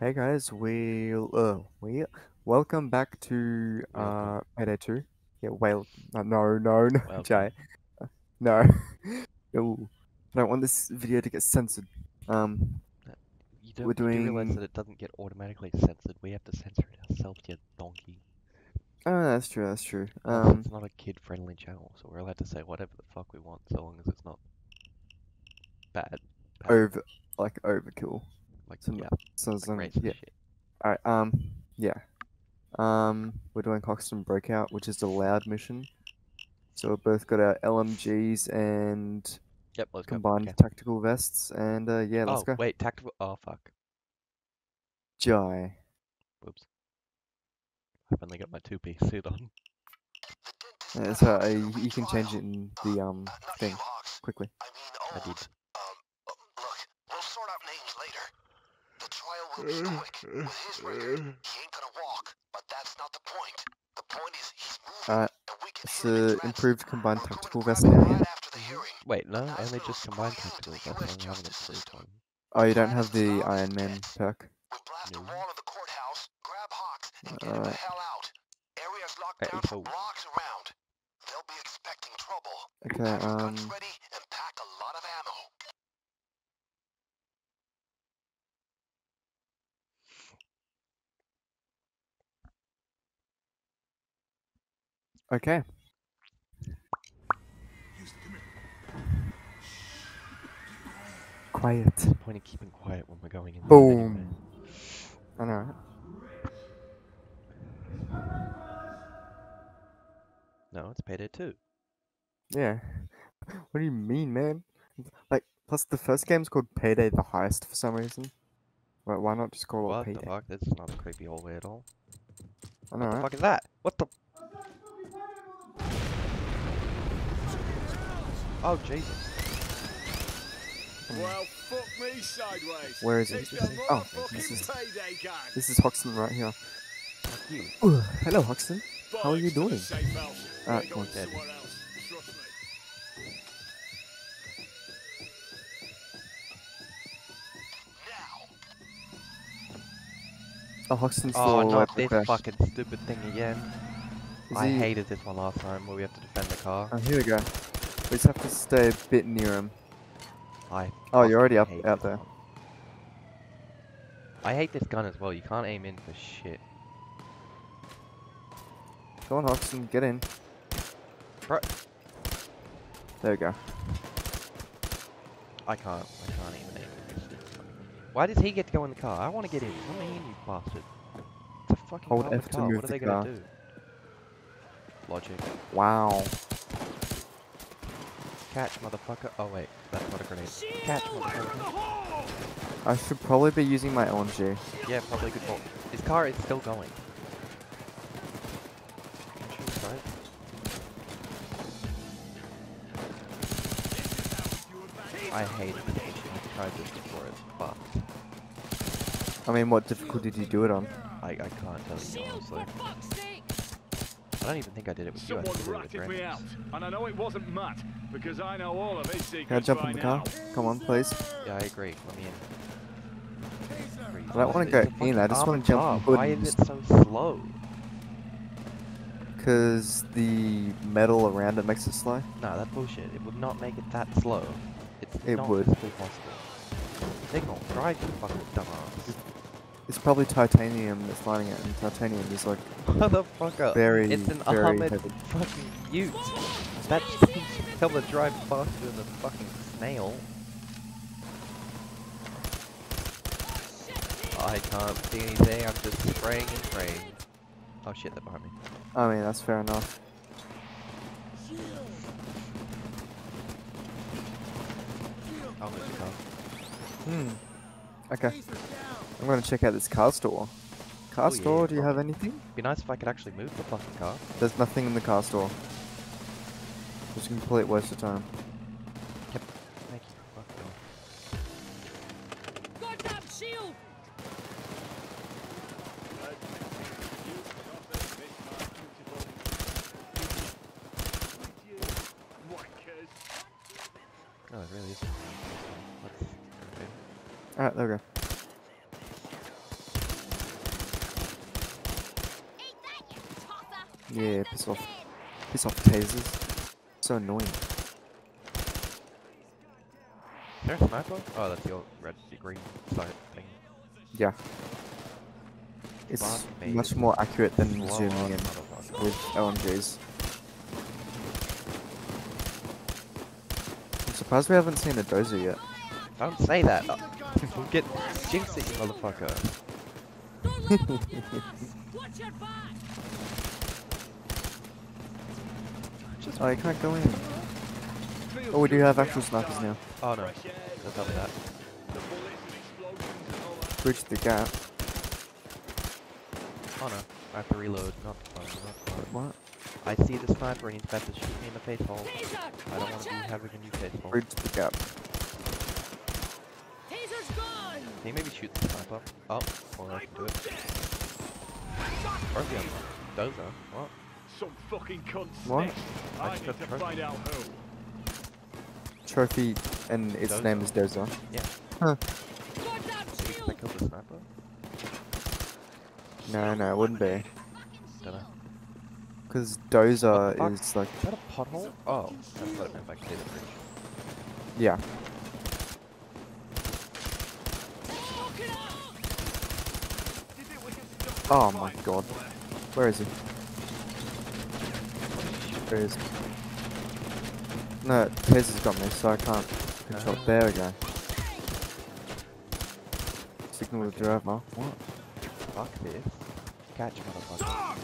Hey guys, we uh we welcome back to uh Payday 2. Yeah, whale. No, no, no, no. Jay. Uh, No. Ooh. I don't want this video to get censored. Um, You don't We're you do realize that it doesn't get automatically censored. We have to censor it ourselves, you donkey. oh, that's true, that's true. Um, it's not a kid-friendly channel, so we're allowed to say whatever the fuck we want, so long as it's not bad. bad, over, like overkill. Like some- yeah, So, like some, yeah. shit. Alright, um, yeah. Um, we're doing Hoxton Breakout, which is the loud mission. So we've both got our LMGs and Yep, let's go. combined Okay. tactical vests, and uh, yeah, let's oh go. wait, tactical. Oh fuck. Jai. Whoops. I've only got my two-piece suit on. Yeah, so uh, you, you can change it in the um thing quickly. I mean, I all did. Um, look, we'll sort out names later. The trial will be quick. With his record, he ain't gonna walk. But that's not the point. The point is he's moving, Uh, and we can It's hear him uh, in trance. improved combined tactical to vest right after the hearing. Wait, no, Nice only just combined tactical to vest. I US only have an improved one. Oh, you don't have the Iron Man perk. We blast the No. wall of the courthouse, grab Hawks, and get him the hell out. Areas locked down for blocks around. They'll be expecting trouble. Okay, Have your guns um, ready and pack a lot of ammo. Okay. Quiet. What's the point of keeping quiet when we're going in? Boom. I know. No, it's payday two. Yeah. What do you mean, man? Like, plus the first game's called Payday the Heist for some reason. Why, why not just call What it the fuck? This is not a creepy old way at all. I know, What the right? fuck is that? What the? Oh Jesus! Well, fuck me sideways. Where is it? Oh, this is- oh, This is Hoxton right here. You. Ooh, hello, Hoxton. how are you Bollocks to the doing? safe house. Uh, They're going okay. somewhere else. Trust me. Now, Oh, Hoxton's Oh, still not alive. this okay. fucking stupid thing again. Is I he- hated this one last time where we have to defend the car. Oh, here we go. We just have to stay a bit near him. I. Oh, you're already up- out there. I hate this gun as well. You can't aim in for shit. Go on, Hoxton, get in. Bro, There we go. I can't. I can't even aim. in this stupid fucking- Why does he get to go in the car? I want to get in. Let me in, you bastard. It's a fucking Hold F to car. move What are the they car. gonna do? Logic. Wow. Catch, motherfucker. Oh wait, that's not a grenade. Catch, motherfucker. I should probably be using my LMG. Yeah, probably good call. His car is still going. I'm sure it's. I hate it. I tried this before, it's fucked. I mean, what difficulty did you do it on? I, I can't tell you honestly. I don't even think I did it with you. I Someone think I did it with ratted me out. And I know it wasn't Matt, because I know all of his secrets Can I jump in the now. car? Come on, please. Yeah, I agree. Let me in. Agree. I don't wanna go a in, I just wanna jump car. in Why is it so slow? Because the metal around it makes it slow. No, that's bullshit. It would not make it that slow. It's It not would. physically possible. Signal, drive you fucking dumbass. It's probably titanium that's lining it, and titanium is like Motherfucker. very, it's an very armored heavy. fucking ute. That thing's able to drive faster than a fucking snail. I can't see anything, I'm just spraying and praying. Oh shit, they're behind me. I mean, that's fair enough. I'll move the car. Hmm. Okay. I'm gonna check out this car store. Car Oh, yeah, store, do you have probably. anything? Be nice if I could actually move the fucking car. There's nothing in the car store. Just complete waste of time. So annoying. Is there a sniper? Oh, that's your red, your green sight thing. Yeah. It's much more accurate than Slow zooming in with LMGs. I'm surprised we haven't seen a dozer yet. Don't say that. We'll get jinx it, you motherfucker. Watch your back! Just Oh, you can't go in. Oh, we do have actual snipers now. Oh no, don't tell me that. Bridge the gap. Oh no, I have to reload. Not fun, not fun. What? I see the sniper and he's about to shoot me in the face hole. I don't want to be having a new face hole. Bridge the gap. Taser's gone! Can you maybe shoot the sniper? Oh, or I can do it. Or the other one. Dozer. What? Some fucking cunt What? snitched. I I need to trophy. find out who. Trophy, and its Dozer. name is Dozer. Yeah. Huh. Got that Maybe shield! I killed the sniper? No, no, it wouldn't be. Dunno. Because Dozer is like, Is that a pothole? Oh, that's what it meant by clear the bridge. yeah. Smoke it up! Oh my god. Where is he? Where is? No, Taser's got me, so I can't control. Ah. There we go. Signal the driver. What? Fuck this. Catch, motherfucker.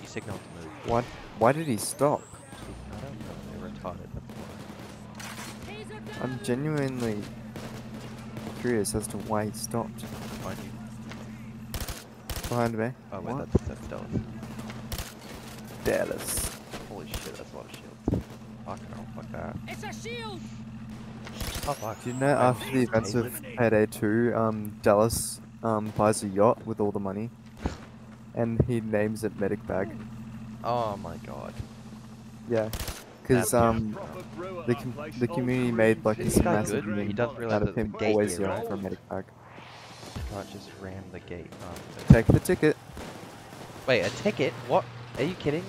He signal to move. What? Why did he stop? I don't know, they're retarded, that's why. Taser down! I'm genuinely curious as to why he stopped. Mind you. Behind me. Oh wait, What? that's, that's Dallas. Dallas. Holy shit, that's a lot of shields. Fuck no, fuck that. It's a shield! Oh fuck. Do you know after the events of Payday 2, um, Dallas um, buys a yacht with all the money, and he names it Medic Bag. Oh my god. Yeah, because um, Proper brew at the com- the community made like This this guy massive good? He meme does realize out that of him always yelling for a Medic Bag. You can't just ram the gate. Oh, Take the ticket. Wait, a ticket? What? Are you kidding?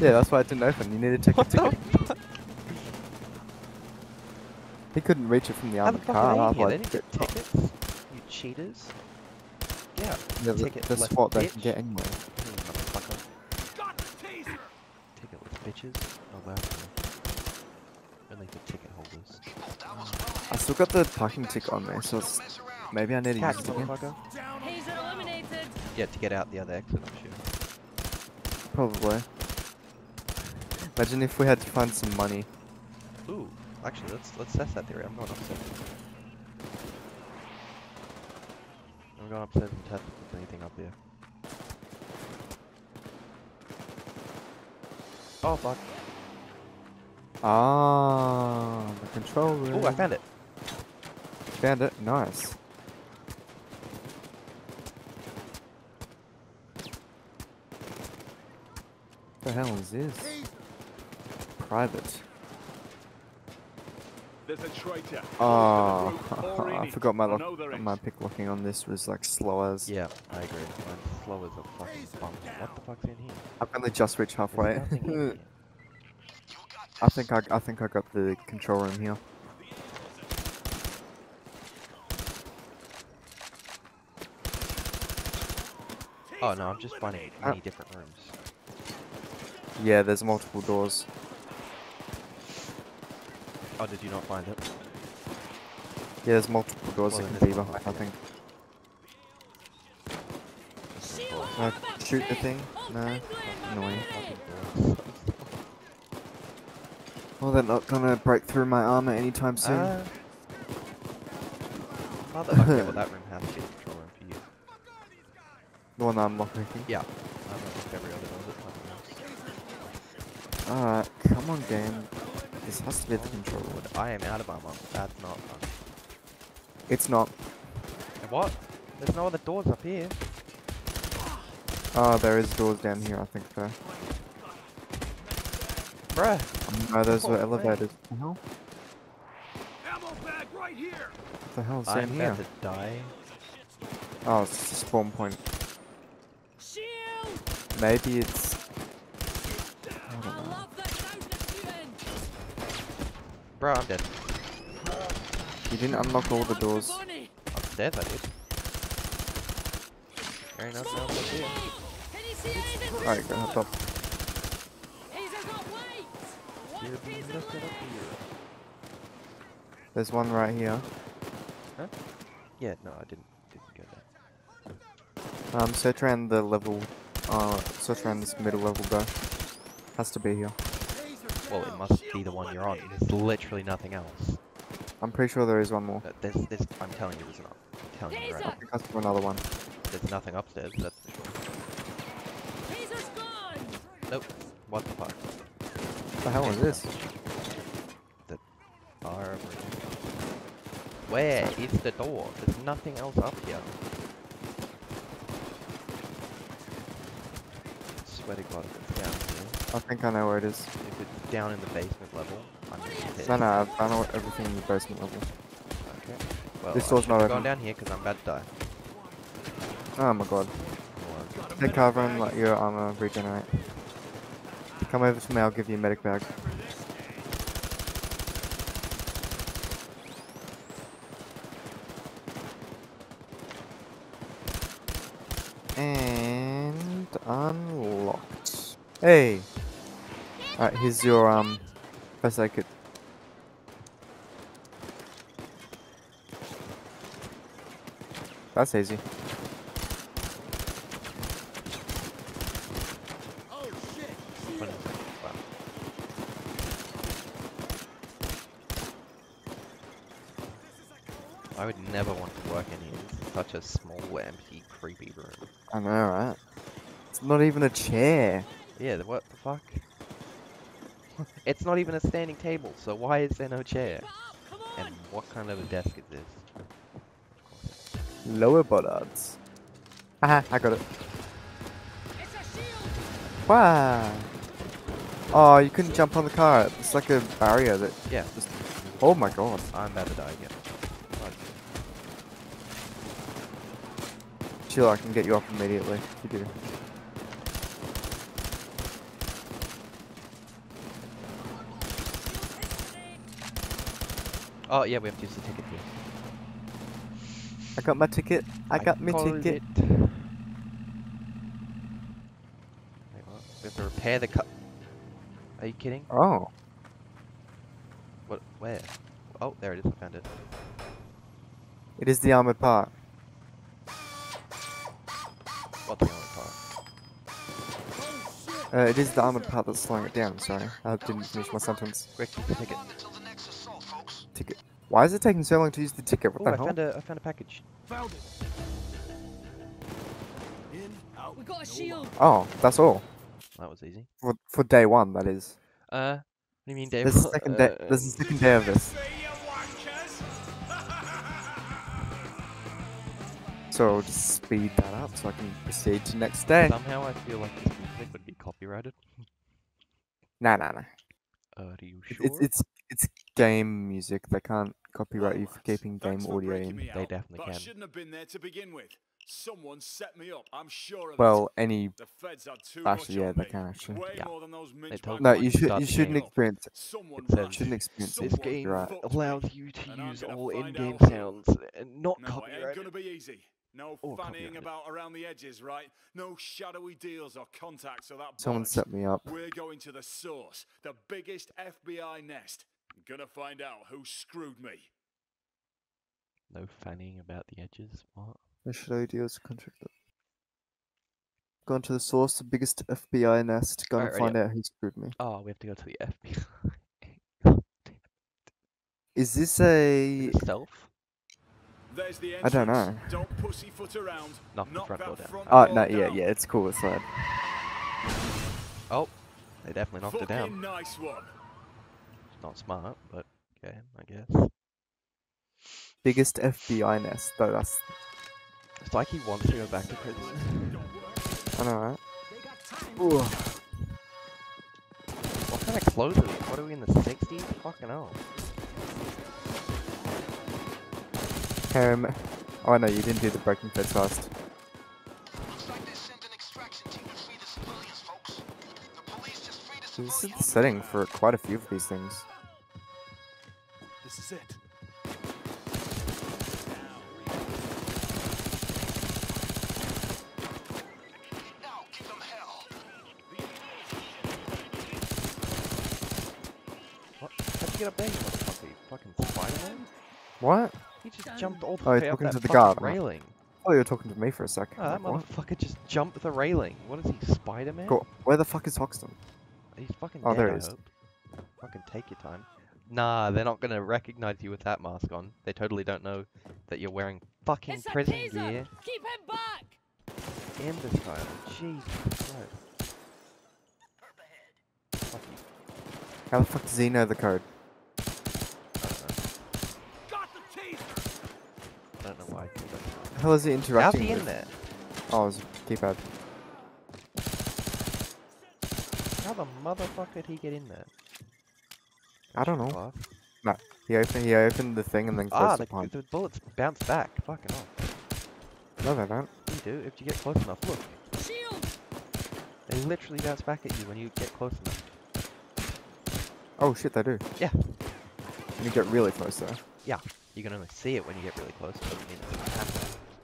Yeah, that's why it didn't open. You need to take What a ticket. He couldn't reach it from the How the armored car. are they otherwise here? They get tickets? You cheaters. Yeah. Yeah, th- ticket that's left what they can get anyway. Motherfucker. Got the taser. Ticketless bitches? Oh. Only for ticket holders. I still got the parking ticket on me, so it's, maybe I need to use it again. motherfucker. Taser eliminated! Yeah, to get out the other exit, I'm sure. Probably. Imagine if we had to find some money. Ooh, actually, let's let's test that theory. I'm going upstairs. I'm going upstairs and test if there's anything up there. Oh fuck! Ah, the control room. Oh, I found it. Found it. Nice. the hell is this? Private. There's a traitor. Oh, Close to the roof or in I forgot my lock, know there is. my pick locking on this was like slow as. Yeah, I agree. Mine's slow as a fucking bum. What the fuck's in here? I've only just reached halfway. nothing in here. I think I, I think I got the control room here. Oh no, I'm just finding Uh, many different rooms. Yeah, there's multiple doors. Oh, did you not find it? Yeah, there's multiple doors Well, that then can be behind. I think. Shield Uh, shoot the thing? hold No. England, Annoying. Well, they're not gonna break through my armor anytime soon. Uh, Mother, okay, well that room has to be the control room for you. the one that I'm locking. Yeah. I don't know if every other door Alright, come on, game. This has to be the control room. I am out of ammo. That's not fun. It's not. What? There's no other doors up here. Oh, there is doors down here, I think, though. Bruh. No, those were Oh, elevators. What the hell? Ammo bag right here. What the hell is I'm here? about to die. Oh, it's a spawn point. Shield! Maybe it's. Bro, I'm dead. You didn't unlock all the doors. I'm dead, I did. There ain't nothing else up here. Can you see anything? Alright, go hop up. He's got weight. One Give piece me of the setup leg. here. There's one right here. Yeah, no, I didn't didn't go there. Um, search around the level. Uh, search around this middle level, bro. Has to be here. Well, it must be the one you're on. There's literally nothing else. I'm pretty sure there is one more. There's, there's, I'm telling you, there's not. I'm telling you right Taser. now. I think I another one. There's nothing upstairs, that's for sure. Taser's gone. Nope. What the fuck? What the hell is this? Far over. Where is the door? There's nothing else up here. Swear to God, if it's down here. I think I know where it is. It's down in the basement level. No, no, I I know everything in the basement level. Okay. Well, This door's not open. down here because I'm about to die. Oh my god. Take cover and let your armor regenerate. Come over to me, I'll give you a medic bag. And unlocked. Hey! Alright, here's your um first aid kit. That's easy. When is it? Wow. I would never want to work in here. Such a small, empty, creepy room. I know, right? It's not even a chair. Yeah, the- what the fuck? It's not even a standing table, so why is there no chair? Get up, come on. And what kind of a desk is this? Lower bollards. Haha, I got it. It's a shield. Wow. Oh, you couldn't jump on the car. It's like a barrier that Yeah, just. Oh my god. I'm about to die again. Fuck. Chill, I can get you up immediately. You do. Oh yeah, we have to use the ticket here. I got my ticket. I got my ticket. it. Wait, what? We have to repair the cut. Are you kidding? Oh. What? Where? Oh, there it is. I found it. It is the armored part. What's the only part? Uh, it is the armored part that's slowing it down. Sorry, I didn't finish my sentence. Quick, use the ticket. Until the next assault, folks. Ticket. Why is it taking so long to use the ticket? What Oh, the I hell? found a I found a package. Found it. In, out. We got a shield. Oh, that's all That was easy. for for day one. That is. Uh, what do you mean, Dave? There's a second day. There's a second day of this. So I'll just speed that up so I can proceed to next day. Somehow I feel like this music would be copyrighted. Nah, nah, nah. Are you It- sure? It's it's it's game music. They can't copyright you for keeping game for audio in. They out, definitely but I can. shouldn't have been there to begin with. Someone set me up. I'm sure of it. Well, any The feds had too actually, much yeah, on they me. can actually. Way Yeah. more than those mince told No, you you should start you the shouldn't experience it. Someone It Shouldn't experience This game Right. fucked me. allows you to and use all in-game sounds and uh, not No, it ain't gonna be easy. No Or fannying about around the edges, right? No shadowy deals or contacts or that Someone bollocks. set me up. We're going to the source, the biggest FBI nest. Gonna find out who screwed me. No fanning about the edges. What? The shadow deals contractor. Gone to the source, the biggest FBI nest. Gonna Alright, find out who screwed me. Oh, we have to go to the FBI. Is this a? Is it stealth? There's the I don't know. Don't pussyfoot around. Knock the front door down. front Oh no, yeah, down. yeah. It's cool. It's like Oh, they definitely knocked it down. nice one. It's not smart, but okay, I guess. biggest FBI nest. Though that's It's like he wants to go back to prison. I know, right? What kind of clothes are we? What are we in the 60s? Fucking hell. Um. Oh no, you didn't do the breaking fed fast. This is the setting for quite a few of these things. This is it. Now give them hell. How'd you get up there, you motherfucker? You fucking Spider-Man? What? He just jumped all the Oh, way up talking that to the fucking guard. railing. Oh, you were talking to me for a second. Oh, that Like, what? motherfucker just jumped the railing. What is he, Spider-Man? Cool. Where the fuck is Hoxton? He's fucking Oh, dead, there he I is. hope. Fucking take your time. Nah, they're not gonna recognize you with that mask on. They totally don't know that you're wearing fucking It's prison taser! gear Keep him back! and this style. Jesus Christ. Fuck you. How the fuck does he know the code? I don't know. Got the taser! I don't know why. he did that. The hell is he How's interacting he in with? there? Oh, it's keypad. How the motherfucker did he get in there? I don't know. No, He opened he opened the thing and then closed Ah, it the, behind. the bullets bounce back. Fucking off. No, they don't. You do, if you get close enough. Look, Shield! they literally bounce back at you when you get close enough. Oh shit, they do. Yeah. When you get really close though. Yeah, you can only see it when you get really close. Doesn't mean it's gonna happen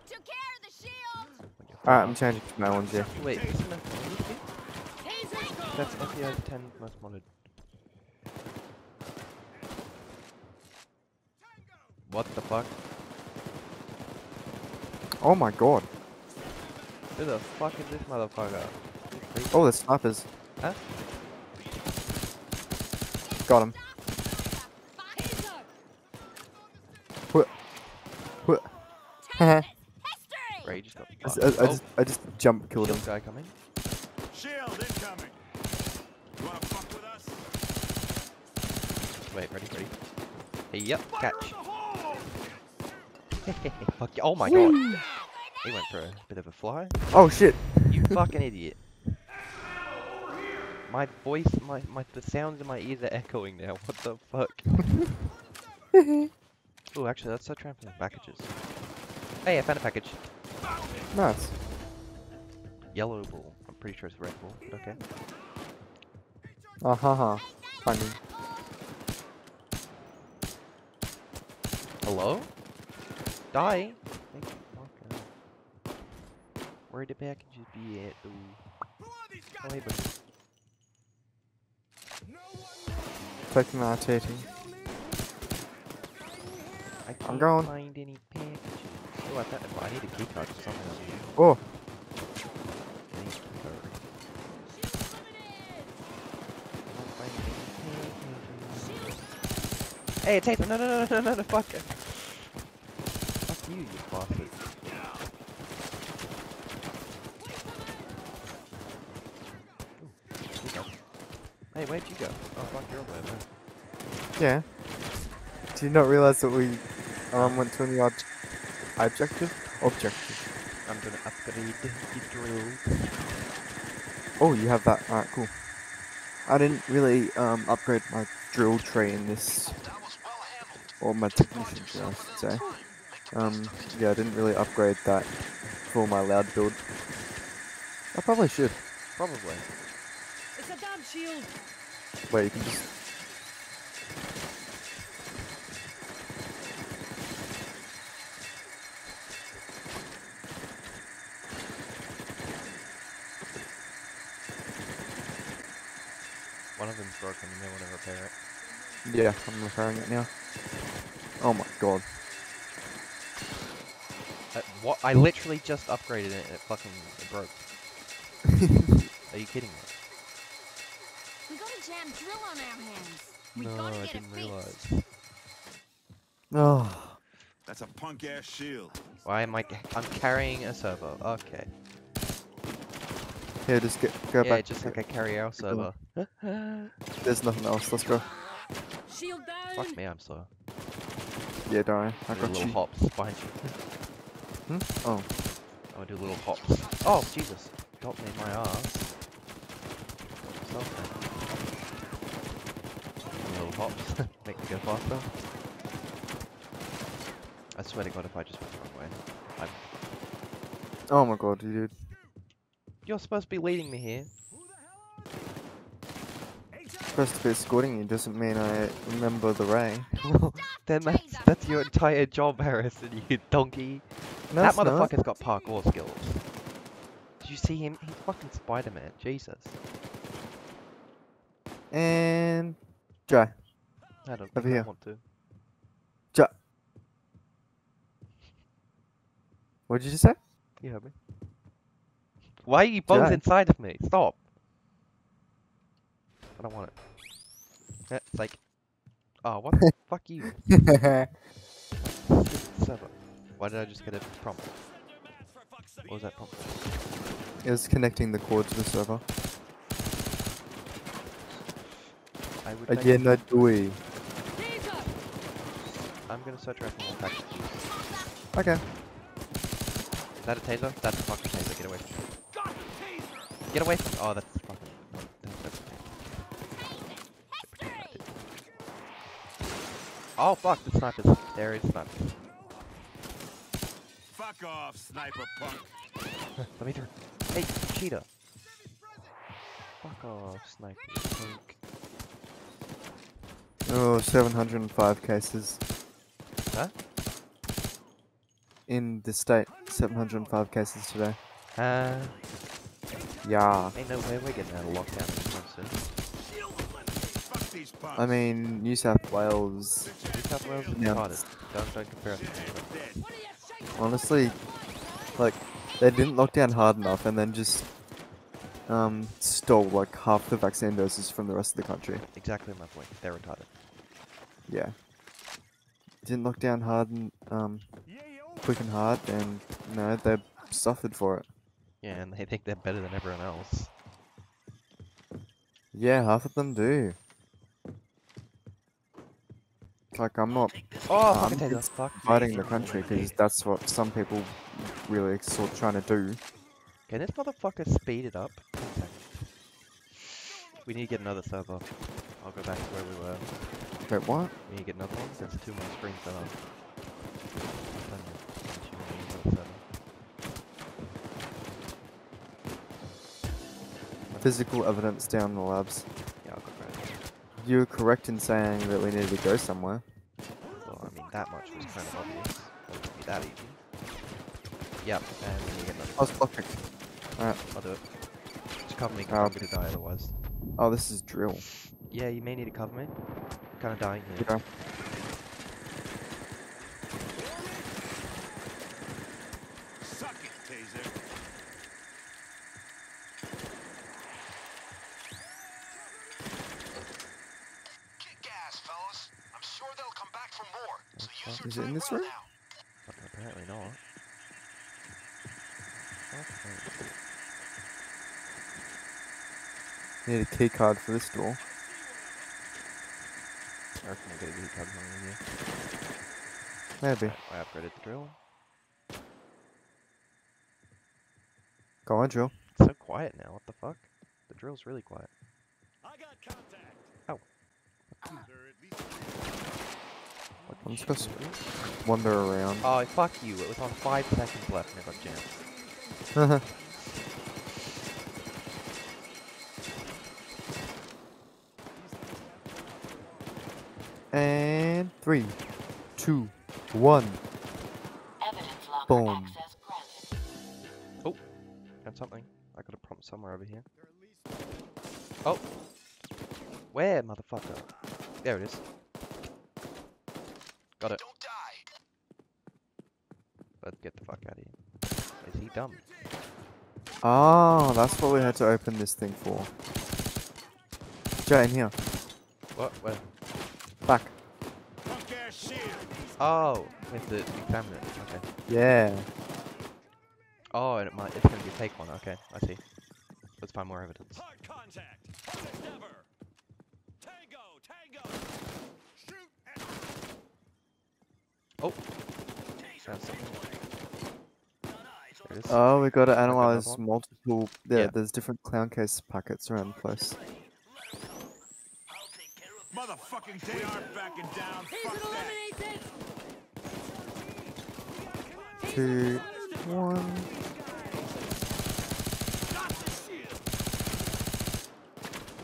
Took care of the shield! when you're Alright, I'm changing to my ones here. Wait, isn't that what you do? Taser's gone! That's FBI's 10 most wanted. What the fuck? Oh my god. Who the fuck is this motherfucker? Oh, the snipers. Huh? Got him. What? What? Haha. Ray just got I, s- fucked. I- I Oh, just I just jump killed him. guy coming. Shield incoming! You wanna fuck with us? Wait, ready, ready. Hey, yep, Fire catch. in the hole! Fuck yeah. Oh my god. He went for a bit of a fly. Oh shit. You fucking idiot. My voice, my, my, the sounds in my ears are echoing now. What the fuck? oh, actually, let's start trying for the packages. Hey, I found a package. Nice. Yellow ball. I'm pretty sure it's red ball, okay. Ah ha ha. Funny. Hello? Die? Thank you. Okay. Where the packages be at, though? Who are these Oh, hey, buddy. Taking my TT. I can't going. find any packages. Oh, I, thought, I need a key card for something over here. Oh, I need a key card. Can't find any packages. Hey, a taser! No, no, no, no, no, no, fuck it. Fuck you, you bastard. Ooh, you go. Hey, where'd you go? Oh, fuck, you're over there. yeah. Do you not realize that we um went to a new ob- objective? Objective. I'm gonna upgrade the drill. Oh, you have that. Alright, cool. I didn't really um upgrade my drill tray in this, That was well handled. or my technician tray, I should say. Um, yeah, I didn't really upgrade that for my loud build. I probably should. Probably. It's a damn shield! Wait, you can just. One of them's broken, you may want to repair it. Yeah, I'm repairing it now. Oh my god. Uh, what? I literally just upgraded it and it fucking it broke. Are you kidding me? We got a jam drill on our hands. We no, gotta I get didn't it fixed. realize. Oh. That's a punk ass shield. Why am I? I'm carrying a servo. Okay. Here, just get go yeah, back. just like I carry our servo. There's nothing else. Let's go. Shield down! Fuck me, I'm slow. Yeah, don't worry. I Do a little you. hops behind you. Hmm? Oh. I'm gonna do little hops. Oh, Jesus. Got me in my ass. Little hops. Make me go faster. I swear to God, if I just went the wrong way. Oh my god, you did. You're supposed to be leading me here. supposed to be escorting you doesn't mean I remember the ray. Well, then that's that's your entire job, Harrison. You donkey. No, that it's not. motherfucker's got parkour skills. Did you see him? He's fucking Spider-Man. Jesus. And dry. I don't Over think I here. want to. Ja. What did you say? You heard me. Why are you both Jack. inside of me? Stop. I don't want it. Yeah, It's like, oh, what the fuck you? Server. Why did I just get a prompt? What was that prompt? It was connecting the cord to the server. I would like Again, I do it. I'm gonna search around for more packages. Okay. Is that a taser? That's a fucking taser. Get away from me. Get away from Oh, that's fucking. That's, that's a taser. Pretend that didn't. Oh fuck, the snipers. There is snipers. Fuck off, sniper punk. Let me through. Hey, cheetah. Fuck off, sniper. Punk. Oh, 705 cases. Huh? In the state, 705 cases today. Uh, Yeah. ain't no way we're getting out of lockdown anytime soon. Fuck these punks. I mean, New South Wales, New South Wales is Yeah. retarded. Don't, don't compare us to them. Dead. Honestly, like, they didn't lock down hard enough and then just um, stole like half the vaccine doses from the rest of the country. Exactly my point. They're retarded. Yeah. Didn't lock down hard and um, quick and hard, and you know they suffered for it. Yeah, and they think they're better than everyone else. Yeah, half of them do. Like I'm not Oh, Um, fucking taser. it's Fuck. fighting the country because that's what some people really sort of trying to do. Can this motherfucker speed it up? We need to get another server. I'll go back to where we were. Wait, what? We need to get another one. There's two more screens that are. done yet. Unless you want to use another server. Physical evidence down in the labs. Yeah, I'll go grab You're correct in saying that we needed to go somewhere. Well, I mean, that much was kind of obvious. It wouldn't be that easy. Yep, and we need to get another I was lockpicked. Alright. I'll do it. Just cover me Oh. I'm gonna die otherwise. Oh, this is drill. Yeah, you may need to cover me. I'm Kind of dying here. Yeah. Use your Is it in time this well room? now. Apparently not. Okay. Need a key card for this door. I reckon we'll get a good card from in here. Maybe. I upgraded the drill. Go on, drill. It's so quiet now, what the fuck? The drill's really quiet. I got contact. Ow. There at least What I'm did supposed to wander around. Oh, fuck you. It was on five seconds left and I got jammed. and three, two, one. Evidence locker Boom. access granted. Oh, got something. I got a prompt somewhere over here. Oh! Where, motherfucker? There it is. Got it. Don't die. Let's get the fuck out of here. Is he dumb? Oh, that's what we had to open this thing for. Jay, in here. What? Where? Back. punk ass shield. Oh! With the examiner. Okay. Yeah. Oh, and it might, it's gonna be a fake one. Okay, I see. Let's find more evidence. Hard contact. Hard as ever. Tango, tango. Shoot and Oh! Found something. There it is. Oh, we got to analyze multiple. Yeah, Yeah. there's different clown case packets around the place. Motherfucking they aren't backing down. Fuck Taser that. eliminated! Two, one.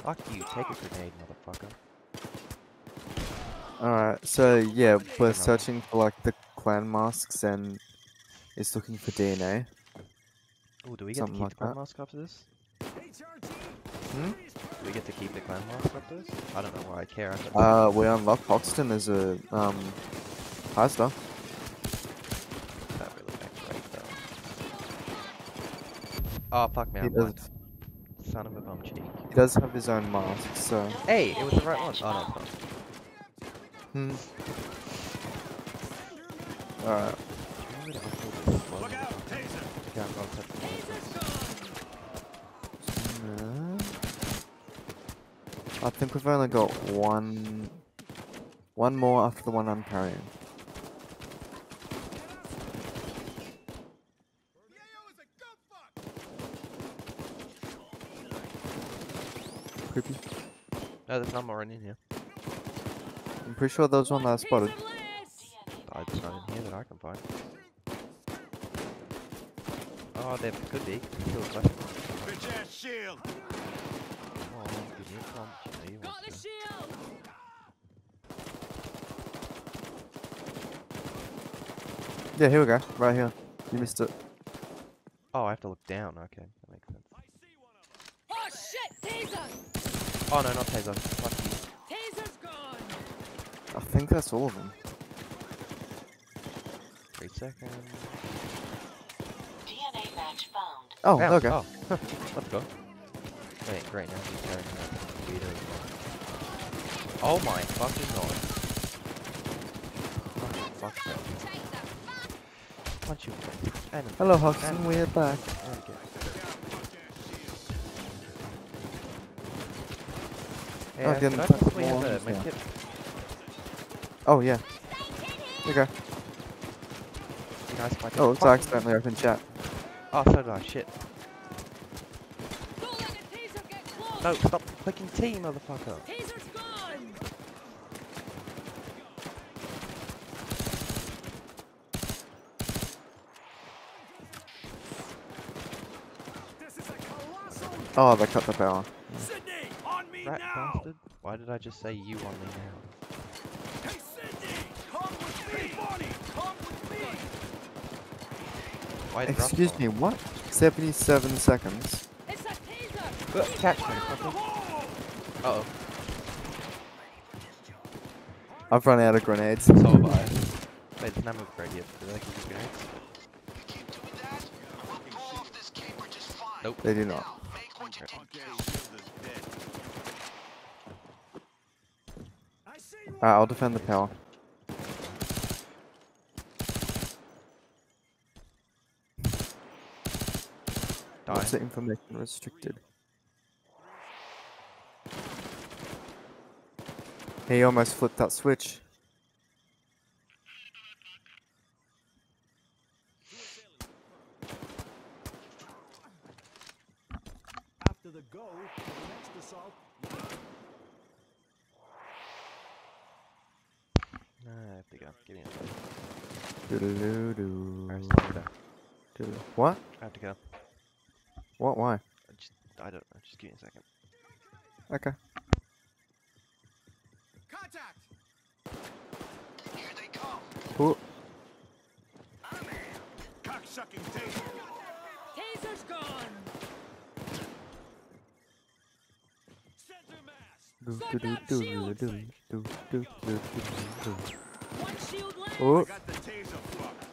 Fuck you, take a grenade, motherfucker. Alright, so yeah, we're searching for like the clan masks and it's looking for DNA. Oh, do we get Something to keep like the clan that. mask after this? Hmm? Do we get to keep the clan mask after this? I don't know why I care. I Uh, we unlock Hoxton as a um high star. that really makes great though. Oh fuck me, I'm. Son of a bum cheek. he does have his own mask, so Hey, it was the right one. Oh no, hmm. Alright, Look out, taser! Okay, I'm going to touch the uh, I think we've only got one one more after the one I'm carrying. Creepy. No, there's none more in here. I'm pretty sure there was one that I spotted. Piece of lace. Uh, There's none in here that I can find. Oh, there could be. Still a. Bitch ass shield! Come on, give me a prompt. You you Got the to. shield. Yeah, here we go. Right here. You missed it. Oh, I have to look down. Okay, that makes sense. Oh shit! Taser. Oh no, not taser. Fuck you. Taser's gone. I think that's all of them. Three seconds. DNA match found. Oh, Found. okay. Oh, let's go. Wait, great. Now he's carrying that weirdo. Oh my fucking god. Fucking fuck that. Punch you. And Hello, Hoxton. We're back. There we go. Hey, Oh, uh, getting could I touched have a arms now. Oh, yeah. Okay. Be nice if I could Oh, it's accidentally open chat. Oh, so did I. Shit. Don't let the taser get close. No, stop clicking T, motherfucker. Oh, they cut the power. Sydney, on me Rat now! bastard. Why did I just say you on me now? Hey, Sydney! Come with me! Bonnie, come with me! Why is Excuse me, what? 77 seconds. It's a taser. Uh, catch, motherfucker. Uh oh. I've run out of grenades. So have I. Wait, there's no move right yet. Do they give you grenades? Keep doing that, we'll pull off this caper just fine. Nope. They do not. Now, make what you Okay. can Punk ass shield is dead. I see you Alright, I'll defend the power. What's the information restricted? He almost flipped that switch. After the go, the next assault. No, I have to go. Give me a second. Doodaloo-doo. Where's the Doodle- What? I have to go. What? Why? I just, I don't know. Just give me a second. Okay. Contact! Here they come. Cool. Cocksucking taser! Taser's gone. Center mass! Do, Send do, do, out do, shields. do, do, do, do, do, do. One shield left. Oh, Got the taser fucked.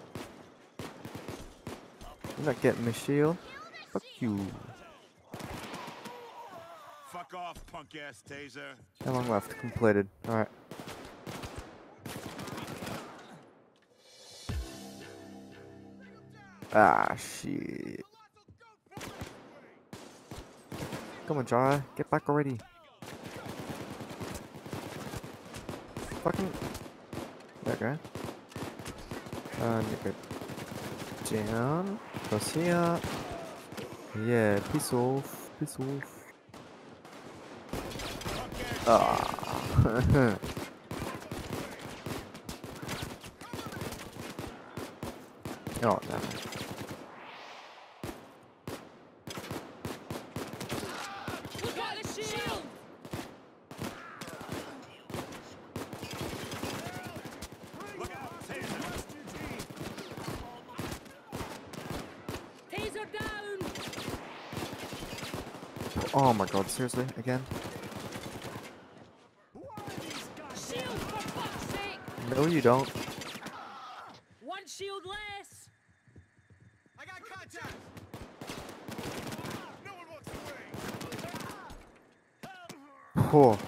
you're not getting me shield. Fuck you. Fuck off, punk ass taser. How long left? Completed. Alright. Ah, shit. Come on, Jai. Get back already. Fucking. There we go. You go down. Cross here. Yeah, piss off. Piss off. Ah. oh no. Look at the shield. down. Oh my god, seriously? Again? Shield for fuck's sake. No, you don't. One shield less. I got contact! No one wants away! Oh.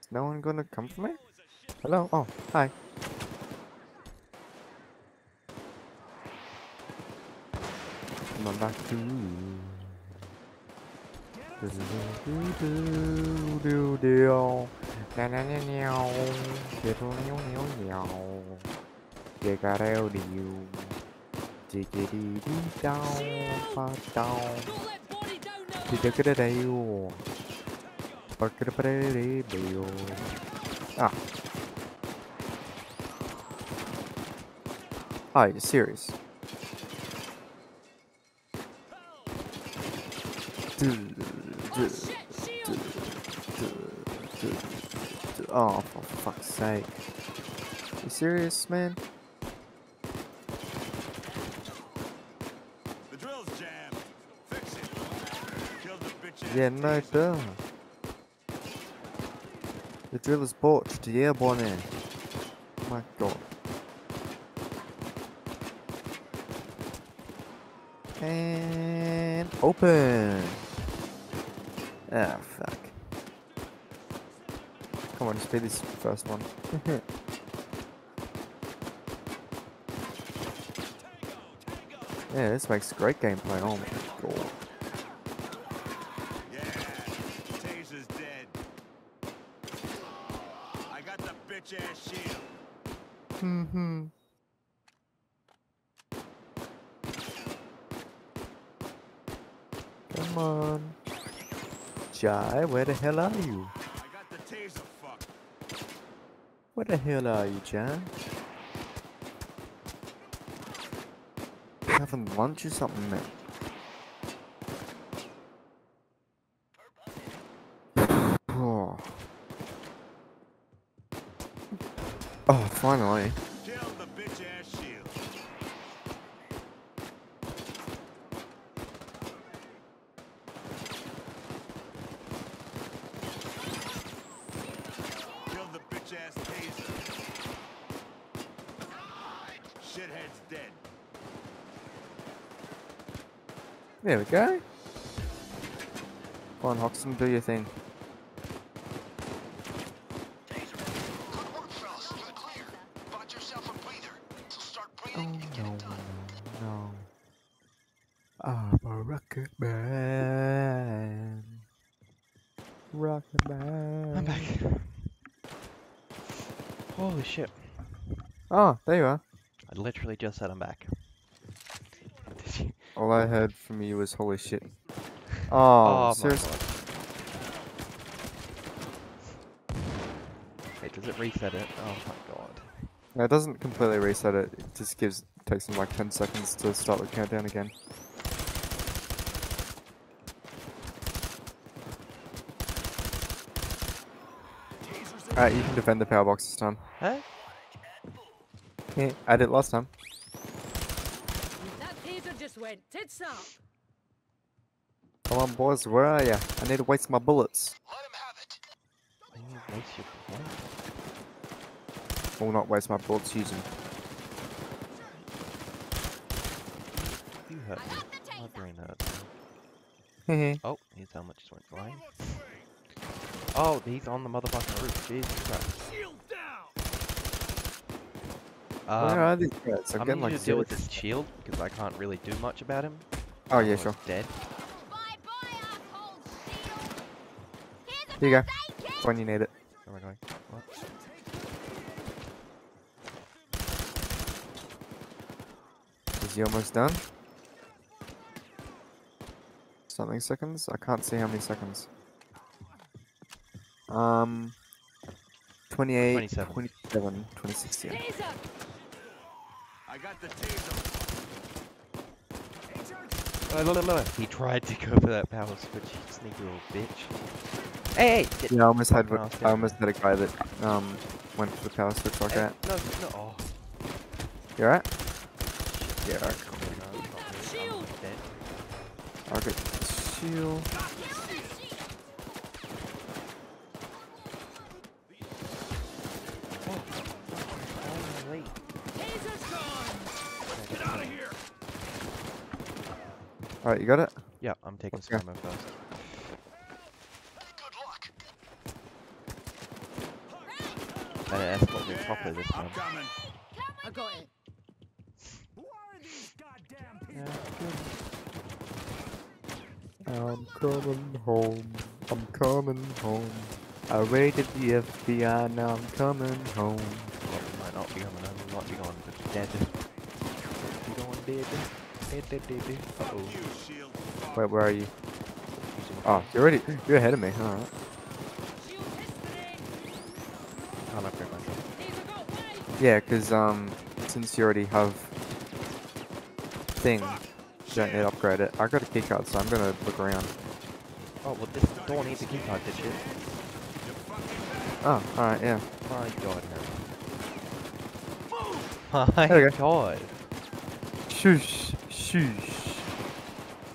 Is no one gonna come for me? Hello? Oh, hi. Come on back to. Digga-dow-dee-oo. Diggity-dee-dow. Ba-dow. Don't let body down now. Diddle-ga-da-dow. Ah. You serious? Oh for fuck's sake. You serious, man? The drill's jammed. Fix it. Kill the bitch Yeah, no duh. The drill is botched. Yeah, Bonnie. Oh my god. And open. Ah, fuck. Come on, just be this first one. yeah, this makes great gameplay. Oh my god. Yeah, Taser's dead. I got the bitch ass shield. Mm-hmm. Come on. Jai, where the hell are you? Where the hell are you, Jai? Having lunch or something, man? Oh, finally. Kill the bitch ass shield. Kill the bitch ass taser. Shithead's dead. There we go. Go on, Hoxton, do your thing. Good work, fellas. You're clear. Bought yourself a breather. So start Oh breathing and get no, no. I'm a ah, rocket man. Rocket man. I'm back. Holy shit. Oh, there you are. I literally just said I'm back. All I heard from you was holy shit. Oh, Oh, seriously? Wait, does it reset it? Oh my god. No, it doesn't completely reset it. It just gives takes them like 10 seconds to start the countdown again. Alright, you can defend the power box this time. Hey? Yeah, I did last time. That taser just went tits up. Come on, boys, where are ya? I need to waste my bullets. Let him have it. What do you mean waste your what? Not waste my bullets, use them. You hurt me. My brain hurts. Oh, his helmet just went flying. Oh, he's on the motherfucking roof. Jesus Christ. Shield down! Um, Where are these guys? I'm I'm getting gonna deal with this shield because I can't really do much about him. Oh yeah, He's sure. Dead. Bye bye, asshole shield. Here's a Here you go. first aid kit. When you need it. Where am I going? What? Is he almost done? Something seconds? I can't see how many seconds. Um, 28, 27. 27, 26, yeah. Taser. I got the taser. He tried to go for that power switch, you sneaky little bitch. Hey, hey! get- Yeah, I almost had, fucking one- ass I almost had a guy that, um, went for the power switch like Hey, that. no, no, oh. You alright? Yeah, alright, calm down, calm dead. I'll get the shield. Holy. Taser's gone. Get out of here! Alright, you got it? Yeah, I'm taking Okay. some ammo first. Good luck. And it escort me properly this I'm time. coming. I got it. Yeah, I'm coming home. I'm coming home. I raided the FBI, now I'm coming home. Well, might not be coming home, we might be going but dead. Be going dead. Dead, dead, dead, dead. Uh-oh. Wait, where are you? Oh, you're already you're ahead of me. Alright. Shield. I'll upgrade myself. Taser got way. Yeah, because um, since you already have thing, you don't need to upgrade it. I got a keycard, so I'm gonna look around. Oh, well, this door needs a keycard, did you? Oh, alright, yeah. My god, Harry. My god. Shush, shush.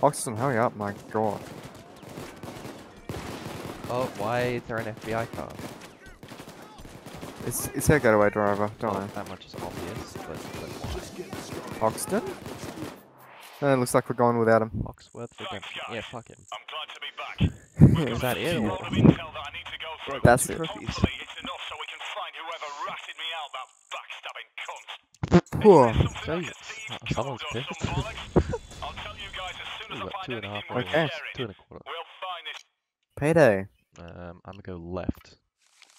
Hoxton, hurry up, my god. Oh, why is there an FBI car? It's it's our getaway driver, don't Well, worry. that much is obvious, but, but why? Hoxton? Uh, it looks like we're going without him. Foxworth Redemption. Yeah, fuck him. I'm glad to be back. Is that it? Or lot what? of intel that I need to go through. That's two it. trophies. Hopefully it's enough so we can find whoever ratted me out, that backstabbing cunt. Whoa. I Jesus. can see Oh, someone's pissed. Two and a half anything more Okay. Two and a quarter. We'll find this Payday. Um, I'm gonna go left.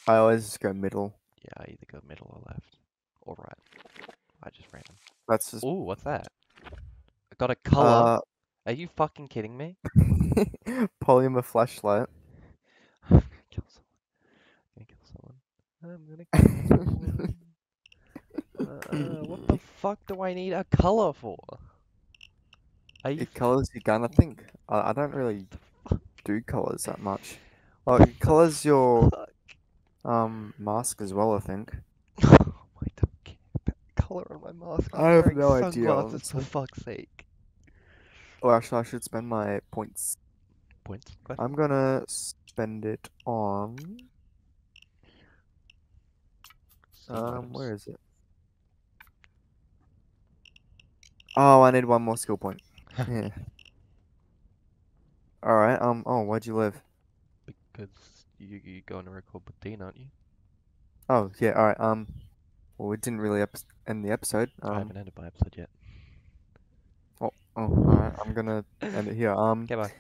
I always just go middle. Yeah, I either go middle or left. Or right. I just ran. That's just. Ooh, what's that? I got a color. Uh, Are you fucking kidding me? polymer flashlight. I'm gonna kill someone. I'm gonna kill someone. uh, what the fuck do I need a color for? Are you It colors your gun, I think. I, I don't really do colors that much. Oh, it colors your um mask as well, I think. I don't care about the color on my mask. I'm I have no idea, sunglasses, For fuck's sake. Oh, actually, I should spend my points. Points. I'm gonna spend it on. Um, where is it? Oh, I need one more skill point. Yeah. All right. Um. Oh, where'd you live? Because you you're going to record with Dean, aren't you? Oh, yeah. All right. Um. Well, we didn't really ep- end the episode. I Um. haven't ended my episode yet. Oh. Oh. All right. I'm gonna end it here. Um. Okay, bye.